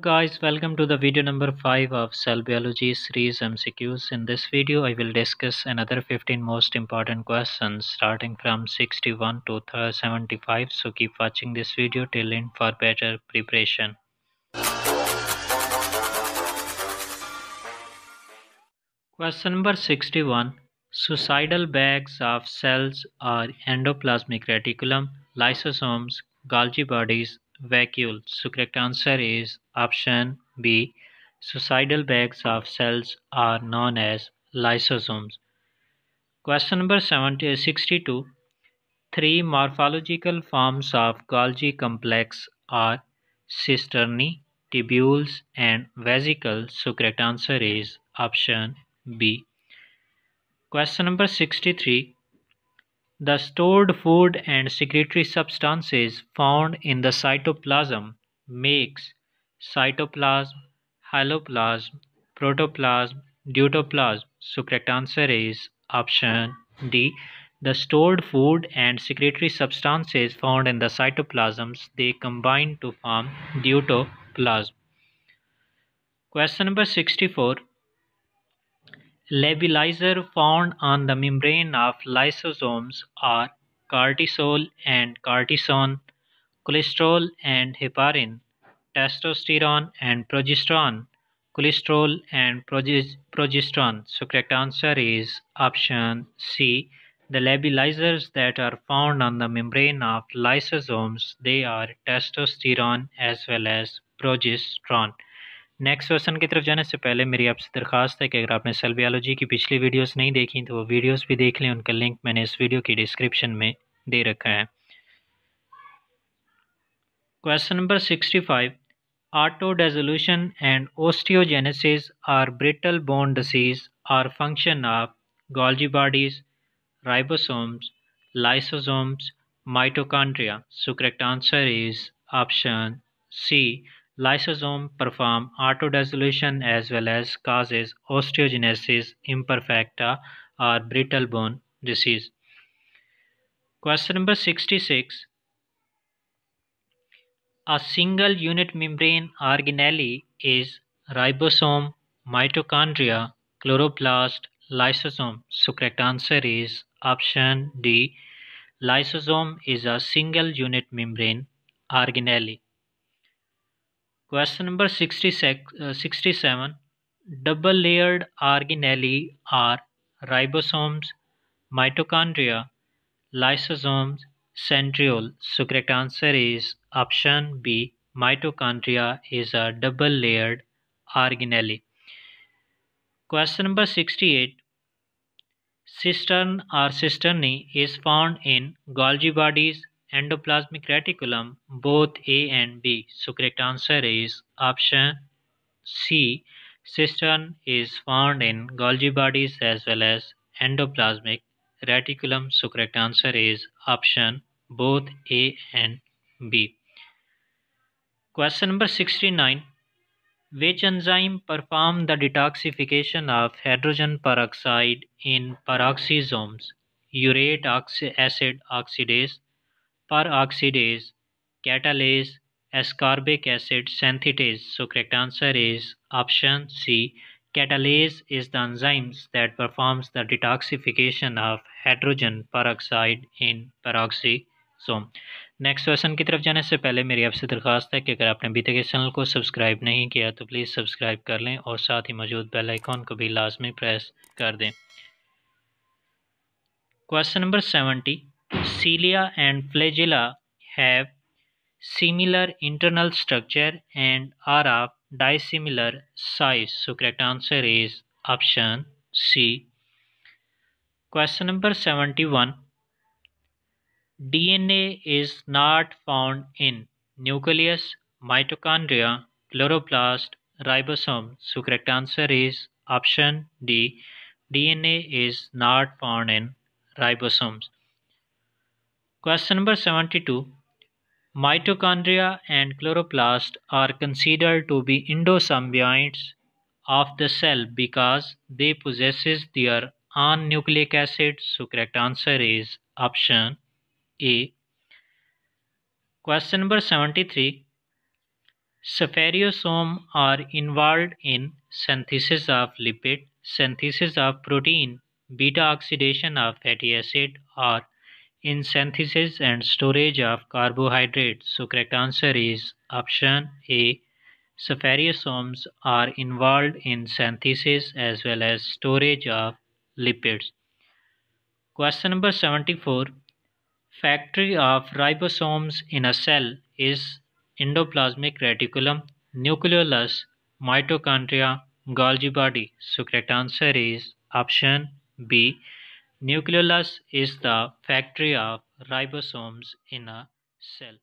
guys welcome to the video number 5 of cell biology series mcqs in this video i will discuss another 15 most important questions starting from 61 to 75 so keep watching this video till end for better preparation. Question number 61 suicidal bags of cells are endoplasmic reticulum lysosomes golgi bodies vacuole. So correct answer is option B. Suicidal bags of cells are known as lysosomes. Question number 70, 62. Three morphological forms of Golgi complex are cisternae, tubules, and vesicles. So correct answer is option B. Question number 63. The stored food and secretory substances found in the cytoplasm makes cytoplasm, hyaloplasm, protoplasm, deutoplasm. So correct answer is option D. The stored food and secretory substances found in the cytoplasms they combine to form deutoplasm. Question number 64 Labilizer found on the membrane of lysosomes are cortisol and cortisone, cholesterol and heparin, testosterone and progesterone, cholesterol and progesterone. So correct answer is option C. The labilizers that are found on the membrane of lysosomes, they are testosterone as well as progesterone. Next question की तरफ़ जाने से पहले मेरी आपसे दरखास्त है कि अगर आपने सेल बायोलॉजी की पिछली वीडियोस नहीं देखी तो वो वीडियोस भी देख लें। उनका लिंक मैंने इस वीडियो की डिस्क्रिप्शन में दे रखा है। Question number sixty five autodissolution and osteogenesis are brittle bone disease are function of Golgi bodies ribosomes lysosomes mitochondria so correct answer is option C Lysosome perform autodissolution as well as causes osteogenesis imperfecta or brittle bone disease. Question number 66. A single unit membrane organelle is ribosome, mitochondria, chloroplast, lysosome. So correct answer is option D. Lysosome is a single unit membrane organelle. Question number sixty sixty seven double layered organelle are ribosomes mitochondria lysosomes centriole so correct answer is option B mitochondria is a double layered organelle question number sixty eight cistern or cisternae is found in Golgi bodies endoplasmic reticulum, both A and B. So correct answer is option C. Cistern is found in Golgi bodies as well as endoplasmic reticulum. So correct answer is option both A and B. Question number 69. Which enzyme perform the detoxification of hydrogen peroxide in peroxisomes? Urate acid oxidase, peroxidase catalase ascorbic acid synthetase so correct answer is option C catalase is the enzymes that performs the detoxification of hydrogen पर इन पर next question की तरफ़ जाने से पहले मेरी आपसे दरख्वास्त है कि अगर आपने अभी तक इस चैनल को सब्सक्राइब नहीं किया तो प्लीज़ सब्सक्राइब कर लें और साथ ही मौजूद बेल आइकॉन को भी लाजमी प्रेस कर दें। Question number seventy Cilia and flagella have similar internal structure and are of dissimilar size. So correct answer is option C. Question number 71. DNA is not found in nucleus, mitochondria, chloroplast, ribosome. So correct answer is option D. DNA is not found in ribosomes. Question number 72. Mitochondria and chloroplast are considered to be endosymbionts of the cell because they possess their own nucleic acid. So correct answer is option A. Question number 73. Spherosomes are involved in synthesis of lipid, synthesis of protein, beta oxidation of fatty acid, or in synthesis and storage of carbohydrates. So correct answer is option A. Spherosomes are involved in synthesis as well as storage of lipids. Question number 74. Factory of ribosomes in a cell is endoplasmic reticulum, nucleolus, mitochondria, Golgi body. So correct answer is option B. Nucleolus is the factory of ribosomes in a cell.